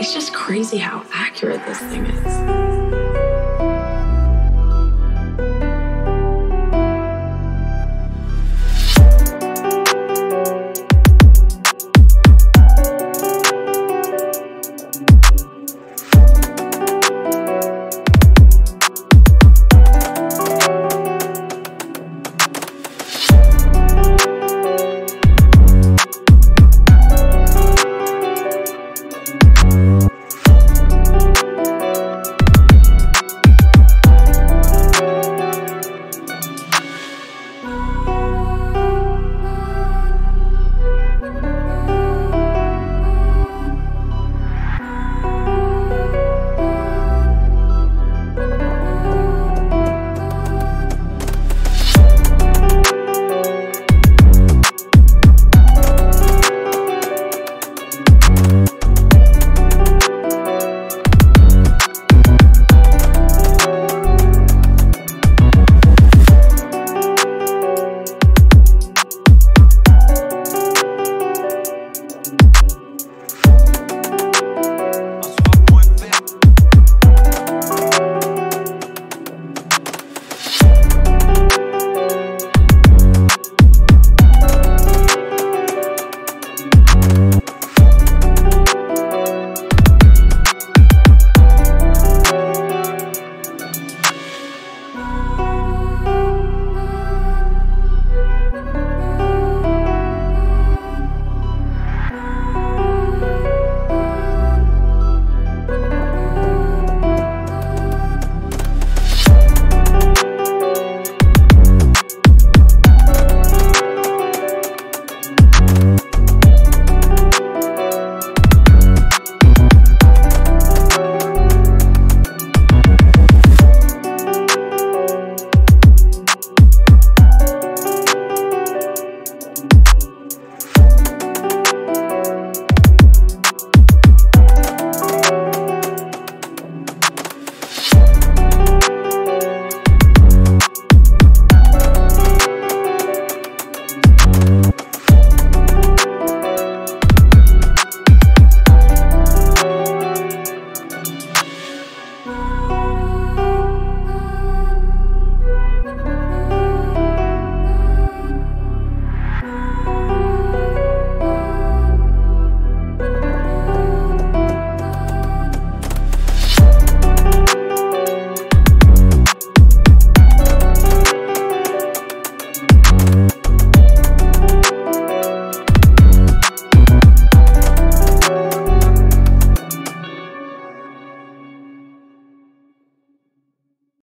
It's just crazy how accurate this thing is.